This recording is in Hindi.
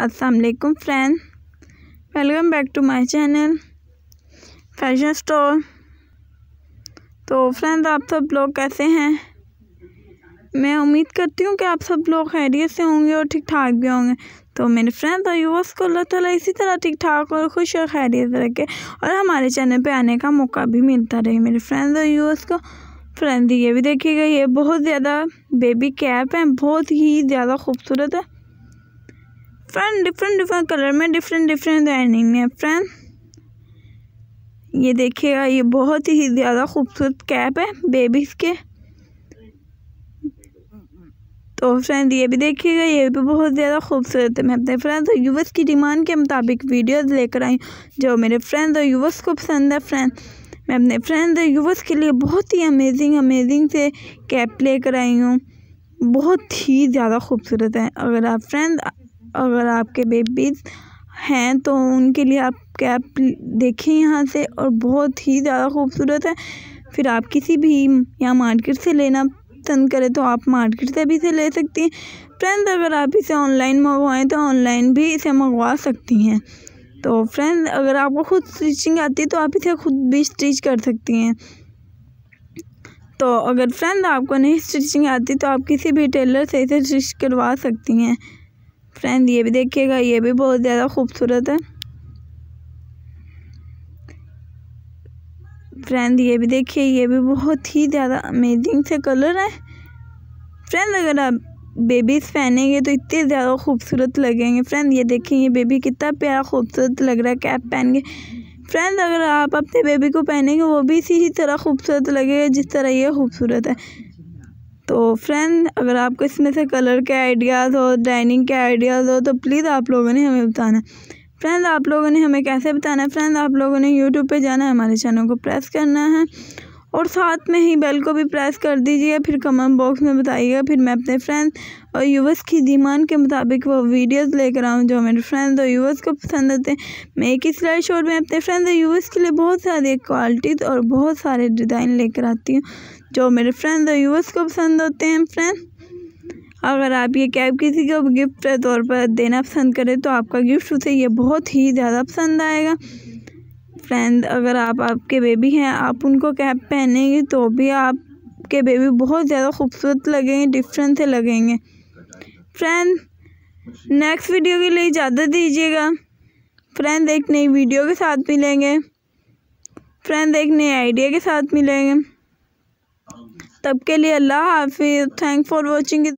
अस्सलाम वालेकुम friend. Welcome back to my channel fashion store. तो फ्रेंड्स आप सब लोग कैसे हैं? मैं उम्मीद करती हूँ कि आप सब लोग खैरियत से होंगे और ठीक ठाक भी होंगे। तो मेरे फ्रेंड्स और यूवर्स को अल्लाह ताला इसी तरह ठीक ठाक और खुश और खैरियत रखे और हमारे चैनल पे आने का मौका भी मिलता रहे। मेरे फ्रेंड्स और यूवर्स को फ्रेंड ये भी देखिएगा ये बहुत ज़्यादा बेबी कैप है, बहुत ही ज़्यादा खूबसूरत है। फ्रेंड डिफरेंट डिफरेंट कलर में डिफरेंट डिफरेंट डिज़ाइनिंग में फ्रेंड ये देखिएगा, ये बहुत ही ज़्यादा खूबसूरत कैप है बेबीज़ के। तो फ्रेंड ये भी देखिएगा, ये भी बहुत ज़्यादा खूबसूरत है। मैं अपने फ्रेंड्स और यूवर्स की डिमांड के मुताबिक वीडियोस लेकर आई जो मेरे फ्रेंड्स और यूवर्स को पसंद है फ्रेंड मैं अपने फ्रेंड यूवर्स के लिए बहुत ही अमेजिंग अमेजिंग से कैप लेकर आई हूँ। बहुत ही ज़्यादा खूबसूरत है। अगर आप फ्रेंड अगर आपके बेबीज़ हैं तो उनके लिए आप कैप देखें यहाँ से और बहुत ही ज़्यादा खूबसूरत है। फिर आप किसी भी यहाँ मार्केट से लेना पसंद करें तो आप मार्केट से भी इसे ले सकती हैं। फ्रेंड्स अगर आप इसे ऑनलाइन मंगवाएँ तो ऑनलाइन भी इसे मंगवा सकती हैं। तो फ्रेंड अगर आपको खुद स्टिचिंग आती है तो आप इसे खुद भी स्टिच कर सकती हैं। तो अगर फ्रेंड आपको नहीं स्टिचिंग आती तो आप किसी भी टेलर से इसे स्टिच करवा सकती हैं। फ्रेंड ये भी देखिएगा, ये भी बहुत ज़्यादा खूबसूरत है। फ्रेंड ये भी देखिए, ये भी बहुत ही ज़्यादा अमेजिंग से कलर है। फ्रेंड अगर आप बेबीज़ पहनेंगे तो इतने ज़्यादा खूबसूरत लगेंगे। फ्रेंड ये देखें, ये बेबी कितना प्यारा, खूबसूरत लग रहा है कैप पहन के। फ्रेंड अगर आप अपने बेबी को पहनेंगे, वो भी इसी तरह खूबसूरत लगेगा जिस तरह ये खूबसूरत है। तो फ्रेंड अगर आपको इसमें से कलर के आइडियाज़ हो डाइनिंग के आइडियाज़ हो तो प्लीज़ आप लोगों ने हमें बताना। फ्रेंड आप लोगों ने हमें कैसे बताना? है फ्रेंड आप लोगों ने यूट्यूब पे जाना है, हमारे चैनल को प्रेस करना है। और साथ में ही बेल को भी प्रेस कर दीजिए, फिर कमेंट बॉक्स में बताइएगा, फिर मैं अपने फ्रेंड्स और यूवर्स की डिमांड के मुताबिक वो वीडियोस लेकर आऊँ जो मेरे फ्रेंड्स और यूवर्स को पसंद आते हैं। मैं एक ही सिलाई शोर में अपने फ्रेंड्स और यूवर्स के लिए बहुत सारी क्वालिटी और बहुत सारे डिज़ाइन लेकर आती हूँ, जो मेरे फ्रेंड्स और यूवर्स को पसंद होते हैं। फ्रेंड अगर आप ये कैब किसी को गिफ्ट के तौर पर देना पसंद करें तो आपका गिफ्ट उसे ये बहुत ही ज़्यादा पसंद आएगा। फ्रेंड अगर आप आपके बेबी हैं, आप उनको कैप पहनेंगे तो भी आपके बेबी बहुत ज़्यादा खूबसूरत लगेंगे डिफरेंट से लगेंगे। फ्रेंड नेक्स्ट वीडियो के लिए इजाज़त दीजिएगा। फ्रेंड एक नई वीडियो के साथ मिलेंगे। फ्रेंड एक नए आइडिया के साथ मिलेंगे। तब के लिए अल्लाह हाफिज़। Thank for watching